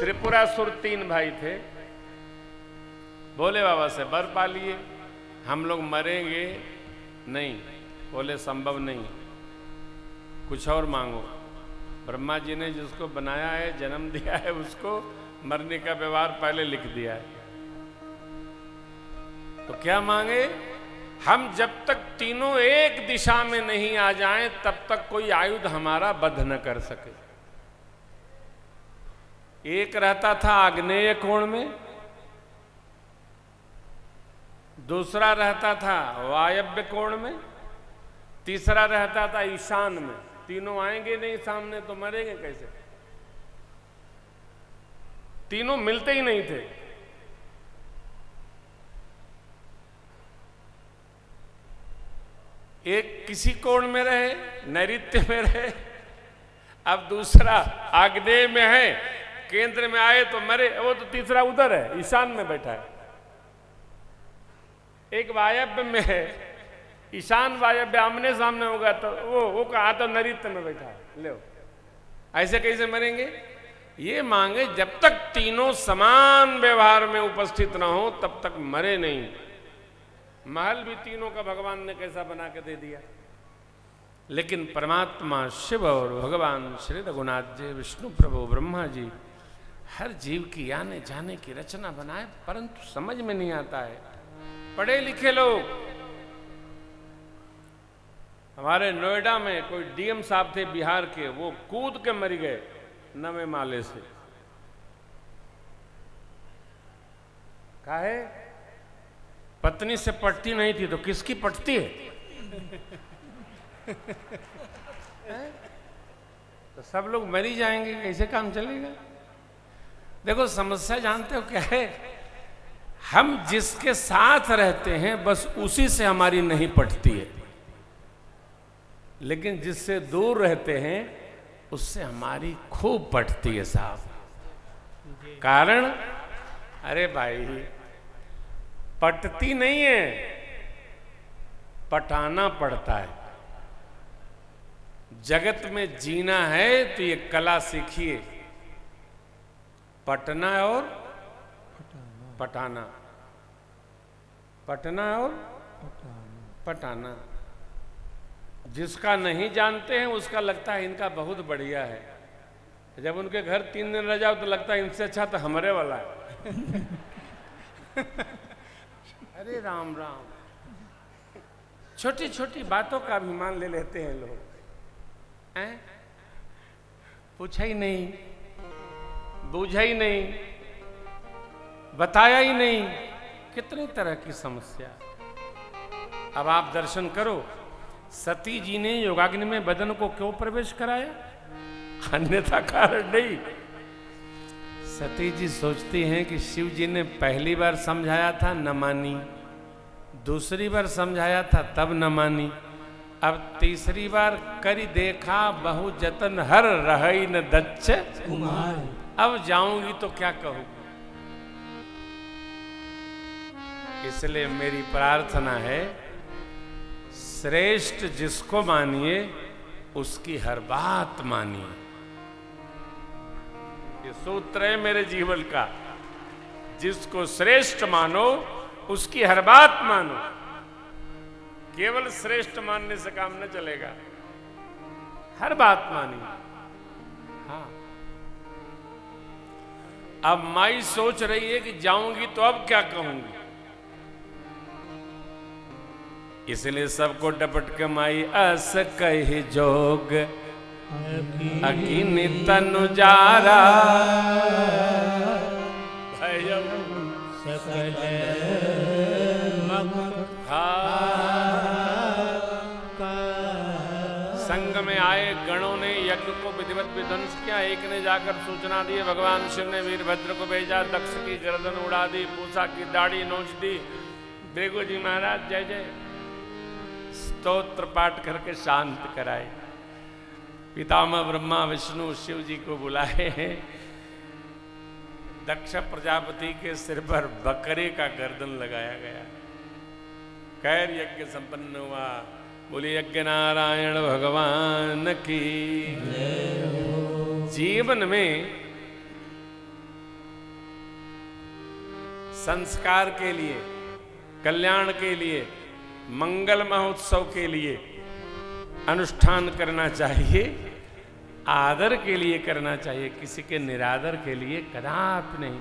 त्रिपुरासुर तीन भाई थे। बोले, बाबा से बर पा लिए, हम लोग मरेंगे नहीं। बोले, संभव नहीं कुछ और मांगो। ब्रह्मा जी ने जिसको बनाया है, जन्म दिया है, उसको मरने का व्यवहार पहले लिख दिया है। तो क्या मांगे? हम जब तक तीनों एक दिशा में नहीं आ जाएँ, तब तक कोई आयुध हमारा बध न कर सके। एक रहता था आग्नेय कोण में, दूसरा रहता था वायव्य कोण में, तीसरा रहता था ईशान में। तीनों आएँगे नहीं सामने तो मरेंगे कैसे? तीनों मिलते ही नहीं थे। एक किसी कोण में रहे नैत्य में रहे, अब दूसरा आग्नेय में है। केंद्र में आए तो मरे, वो तो तीसरा उधर है, ईशान में बैठा है। एक वायव्य में है, ईशान वायव्य आमने सामने होगा तो वो वो कहा तो नरित्य में बैठा है। ले ऐसे कैसे मरेंगे? ये मांगे, जब तक तीनों समान व्यवहार में उपस्थित ना हो, तब तक मरे नहीं। महल भी तीनों का भगवान ने कैसा बना के दे दिया। लेकिन परमात्मा शिव और भगवान श्री रघुनाथ जी, विष्णु प्रभु, ब्रह्मा जी हर जीव की आने जाने की रचना बनाए, परंतु समझ में नहीं आता है। पढ़े लिखे लोग, हमारे नोएडा में कोई डीएम साहब थे बिहार के, वो कूद के मर गए नवे माले से। काहे? पत्नी से पटती नहीं थी तो किसकी पटती है? तो सब लोग मरी जाएँगे कैसे काम चलेगा। देखो, समस्या जानते हो क्या है? हम जिसके साथ रहते हैं, बस उसी से हमारी नहीं पटती है। लेकिन जिससे दूर रहते हैं, उससे हमारी खूब पटती है साहब। कारण? अरे भाई, पटती नहीं है, पटाना पड़ता है। जगत में जीना है तो ये कला सीखिए। पटना और पटाना। पटना और पटाना। जिसका नहीं जानते हैं, उसका लगता है इनका बहुत बढ़िया है। जब उनके घर तीन दिन रह जाओ तो लगता है इनसे अच्छा तो हमारे वाला है। अरे राम राम। छोटी छोटी बातों का अभिमान ले लेते हैं लोग। पूछा ही नहीं। बूझा ही नहीं, बताया ही नहीं, कितनी तरह की समस्या। अब आप दर्शन करो, सती जी ने योगाग्नि में बदन को क्यों प्रवेश कराया? अन्यथा कारण नहीं। सती जी सोचती हैं कि शिव जी ने पहली बार समझाया था, न मानी। दूसरी बार समझाया था, तब न मानी। अब तीसरी बार करी देखा, बहु जतन हर रही न दच्छ। अब जाऊँगी तो क्या कहूँगी इसलिए मेरी प्रार्थना है, श्रेष्ठ जिसको मानिए, उसकी हर बात मानिए। ये सूत्र है मेरे जीवन का। जिसको श्रेष्ठ मानो, उसकी हर बात मानो। केवल श्रेष्ठ मानने से काम न चलेगा। हर बात मानिए। अब माई सोच रही है कि जाऊँगी तो अब क्या कहूँगी? इसलिए सबको डपट के माई, अस कही जोग। अकिन तनु जारा। सकल में आए, गणों ने यज्ञ को विधिवत विध्वंस किया। एक ने जाकर सूचना दी, भगवान शिव ने वीरभद्र को भेजा, दक्ष की गर्दन उड़ा दी, पूसा की दाढ़ी नोच दी। बेगो जी महाराज, जय जय। स्तोत्र पाठ करके शांत कराए। पितामह, ब्रह्मा, विष्णु, शिव जी को बुलाए हैं। दक्ष प्रजापति के सिर पर बकरे का गर्दन लगाया गया। खैर, यज्ञ संपन्न हुआ। बोले यज्ञ नारायण भगवान की। जीवन में संस्कार के लिए, कल्याण के लिए, मंगल महोत्सव के लिए अनुष्ठान करना चाहिए, आदर के लिए करना चाहिए, किसी के निरादर के लिए कदाप नहीं।